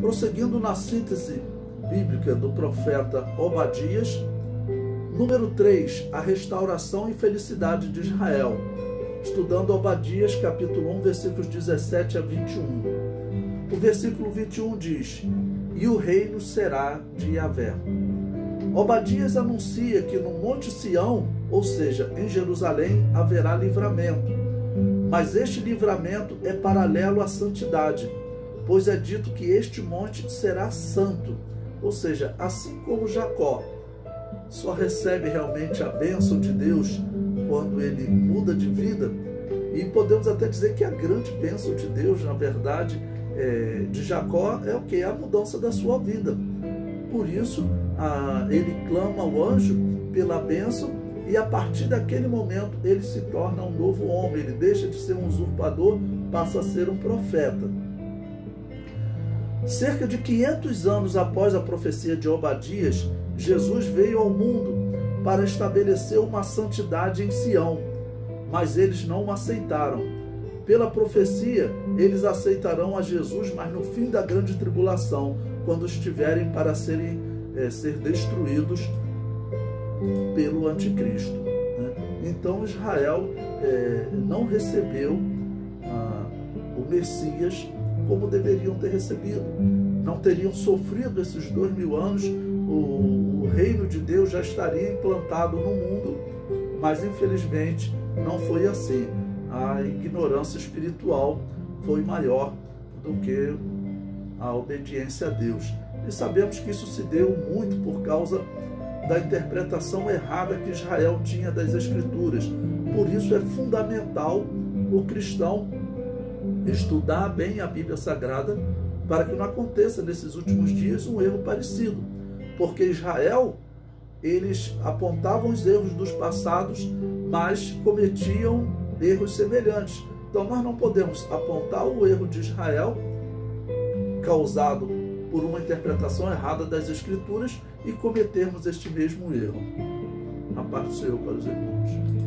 Prosseguindo na síntese bíblica do profeta Obadias, número 3, a restauração e felicidade de Israel. Estudando Obadias, capítulo 1, versículos 17 a 21. O versículo 21 diz: E o reino será de Yahvé. Obadias anuncia que no Monte Sião, ou seja, em Jerusalém, haverá livramento. Mas este livramento é paralelo à santidade, pois é dito que este monte será santo, ou seja, assim como Jacó só recebe realmente a bênção de Deus quando ele muda de vida, e podemos até dizer que a grande bênção de Deus, na verdade, é, de Jacó é o que? A mudança da sua vida. Por isso, a, ele clama ao anjo pela bênção e a partir daquele momento ele se torna um novo homem, ele deixa de ser um usurpador, passa a ser um profeta. Cerca de 500 anos após a profecia de Obadias, Jesus veio ao mundo para estabelecer uma santidade em Sião, mas eles não o aceitaram. Pela profecia, eles aceitarão a Jesus, mas no fim da grande tribulação, quando estiverem para serem, é, ser destruídos pelo anticristo. Né? Então Israel é, não recebeu ah, o Messias como deveriam ter recebido. Não teriam sofrido esses dois mil anos, o, o reino de Deus já estaria implantado no mundo, mas infelizmente não foi assim. A ignorância espiritual foi maior do que a obediência a Deus. E sabemos que isso se deu muito por causa da interpretação errada que Israel tinha das Escrituras. Por isso é fundamental o cristão estudar bem a Bíblia Sagrada para que não aconteça nesses últimos dias um erro parecido. Porque Israel, eles apontavam os erros dos passados, mas cometiam erros semelhantes. Então nós não podemos apontar o erro de Israel causado por uma interpretação errada das Escrituras e cometermos este mesmo erro. A paz do Senhor para os irmãos.